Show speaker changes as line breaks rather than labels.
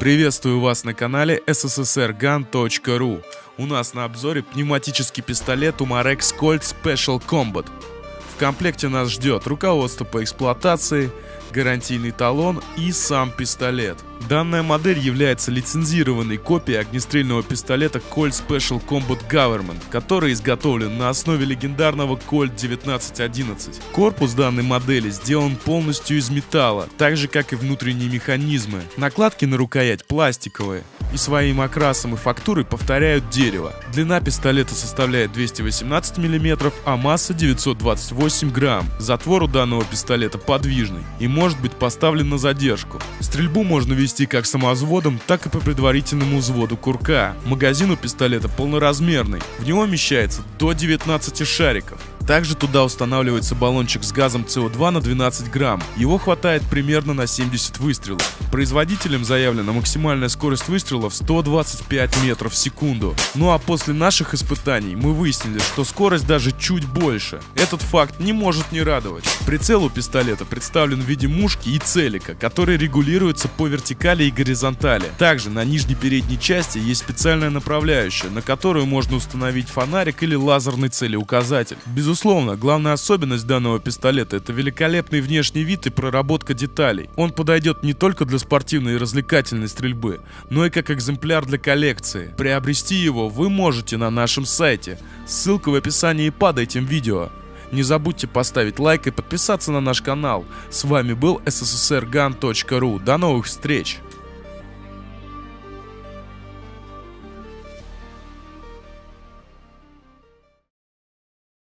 Приветствую вас на канале sssrgun.ru У нас на обзоре пневматический пистолет Umarex Colt Special Combat. В комплекте нас ждет руководство по эксплуатации, гарантийный талон и сам пистолет. Данная модель является лицензированной копией огнестрельного пистолета Colt Special Combat Government, который изготовлен на основе легендарного Colt 1911. Корпус данной модели сделан полностью из металла, так же как и внутренние механизмы. Накладки на рукоять пластиковые и своим окрасом и фактурой повторяют дерево. Длина пистолета составляет 218 мм, а масса 928 грамм. Затвор у данного пистолета подвижный и может быть поставлен на задержку. Стрельбу можно вести как самозводом, так и по предварительному взводу курка. Магазин у пистолета полноразмерный, в него вмещается до 19 шариков. Также туда устанавливается баллончик с газом СО2 на 12 грамм. Его хватает примерно на 70 выстрелов. Производителем заявлена максимальная скорость выстрелов 125 метров в секунду. Ну а после наших испытаний мы выяснили, что скорость даже чуть больше. Этот факт не может не радовать. Прицел у пистолета представлен в виде мушки и целика, который регулируется по вертикали и горизонтали. Также на нижней передней части есть специальная направляющая, на которую можно установить фонарик или лазерный целеуказатель. Безусловно, Безусловно, главная особенность данного пистолета – это великолепный внешний вид и проработка деталей. Он подойдет не только для спортивной и развлекательной стрельбы, но и как экземпляр для коллекции. Приобрести его вы можете на нашем сайте. Ссылка в описании под этим видео. Не забудьте поставить лайк и подписаться на наш канал. С вами был sssrgun.ru. До новых встреч!